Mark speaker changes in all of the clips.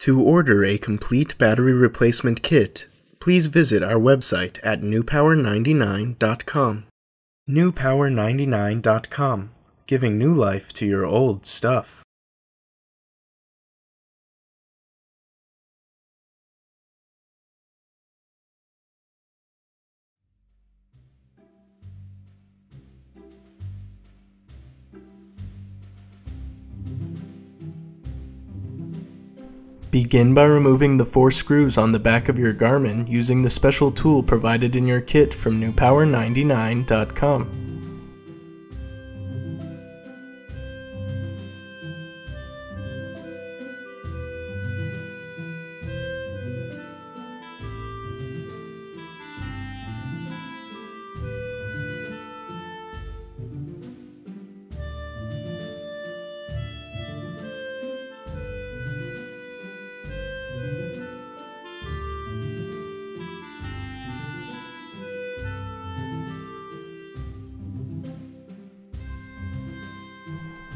Speaker 1: To order a complete battery replacement kit, please visit our website at newpower99.com. Newpower99.com, giving new life to your old stuff. Begin by removing the four screws on the back of your Garmin using the special tool provided in your kit from newpower99.com.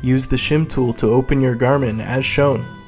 Speaker 1: Use the shim tool to open your Garmin as shown.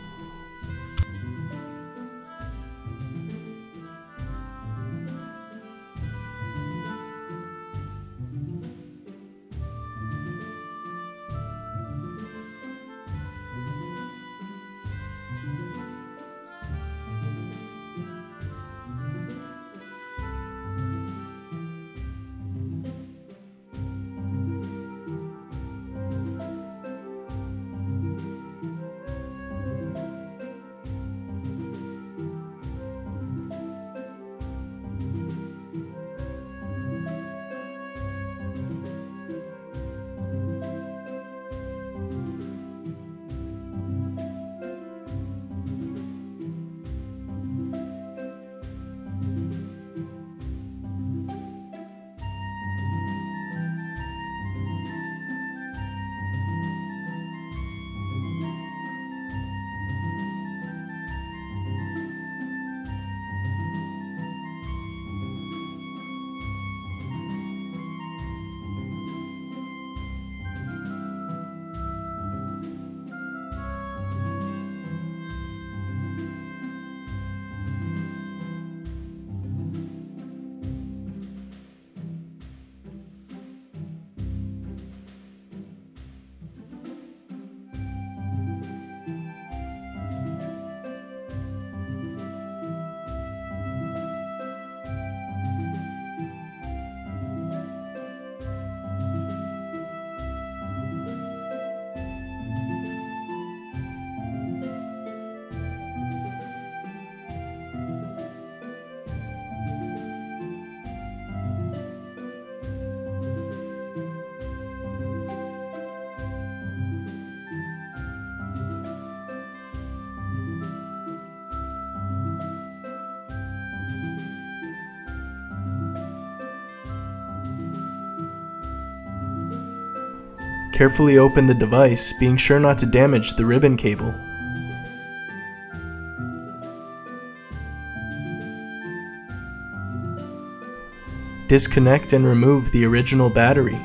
Speaker 1: Carefully open the device, being sure not to damage the ribbon cable. Disconnect and remove the original battery.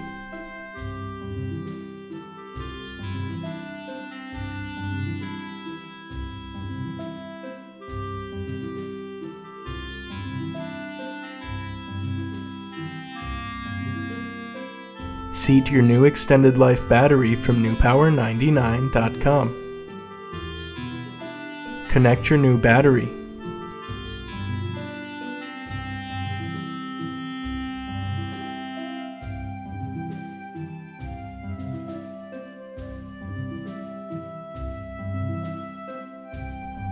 Speaker 1: Seat your new extended life battery from newpower99.com. Connect your new battery.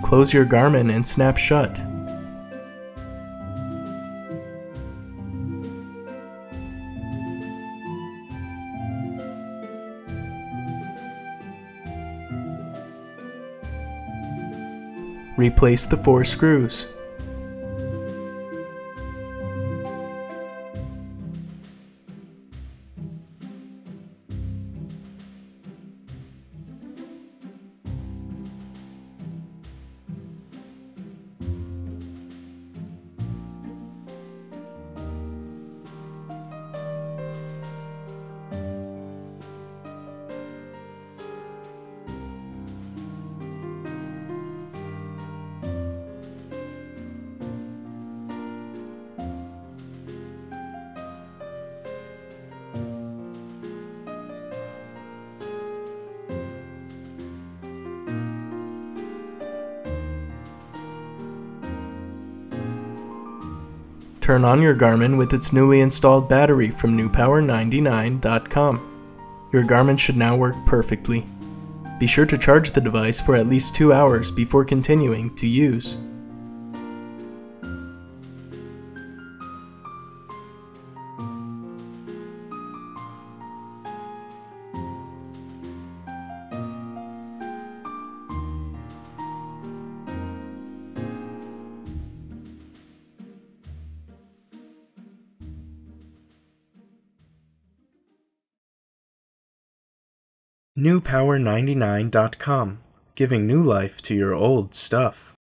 Speaker 1: Close your Garmin and snap shut. Replace the four screws. Turn on your Garmin with its newly installed battery from newpower99.com. Your Garmin should now work perfectly. Be sure to charge the device for at least two hours before continuing to use. NewPower99.com, giving new life to your old stuff.